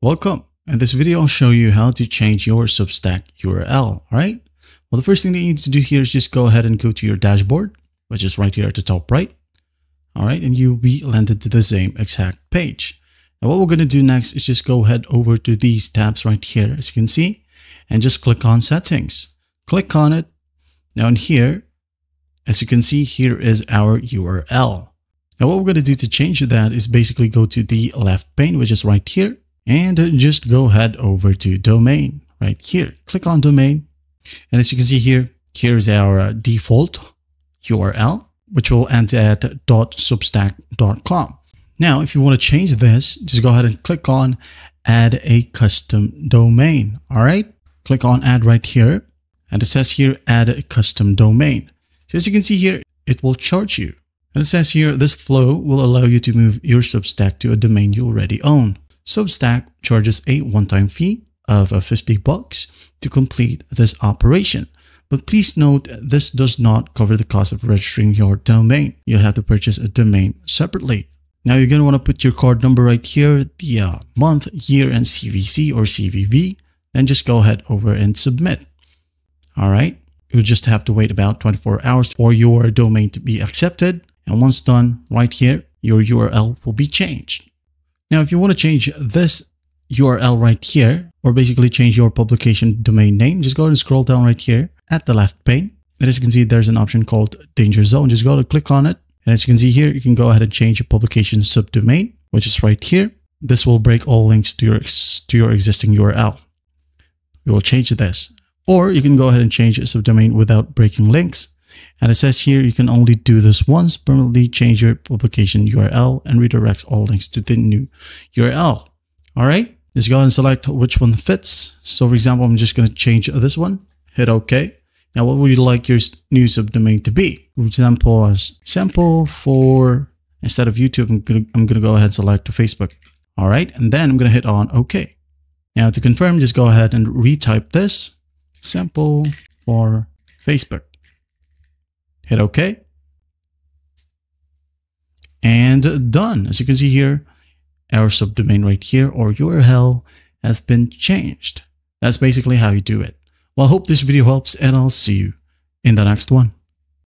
Welcome. In this video, I'll show you how to change your Substack URL, alright? Well, the first thing that you need to do here is just go ahead and go to your dashboard, which is right here at the top right. Alright, and you'll be landed to the same exact page. Now what we're going to do next is just go ahead over to these tabs right here, as you can see, and just click on settings. Click on it. Now in here, as you can see, here is our URL. Now what we're going to do to change that is basically go to the left pane, which is right here and just go head over to domain right here. Click on domain. And as you can see here, here's our uh, default URL, which will end at .substack.com. Now, if you want to change this, just go ahead and click on add a custom domain. All right. Click on add right here. And it says here, add a custom domain. So as you can see here, it will charge you. And it says here, this flow will allow you to move your Substack to a domain you already own. Substack charges a one-time fee of uh, 50 bucks to complete this operation. But please note this does not cover the cost of registering your domain. You'll have to purchase a domain separately. Now you're going to want to put your card number right here, the uh, month, year, and CVC or CVV. Then just go ahead over and submit. All right. You'll just have to wait about 24 hours for your domain to be accepted. And once done, right here, your URL will be changed. Now, if you want to change this URL right here, or basically change your publication domain name, just go and scroll down right here at the left pane. And as you can see, there's an option called Danger Zone. Just go to click on it. And as you can see here, you can go ahead and change your publication subdomain, which is right here. This will break all links to your, to your existing URL. We will change this. Or you can go ahead and change a subdomain without breaking links. And it says here you can only do this once, permanently change your publication URL and redirects all links to the new URL. All right, just go ahead and select which one fits. So for example, I'm just going to change this one, hit OK. Now, what would you like your new subdomain to be? For example, as sample for, instead of YouTube, I'm going to, I'm to go ahead and select Facebook. All right, and then I'm going to hit on OK. Now to confirm, just go ahead and retype this, sample for Facebook. Hit OK. And done. As you can see here, our subdomain right here or URL has been changed. That's basically how you do it. Well, I hope this video helps and I'll see you in the next one.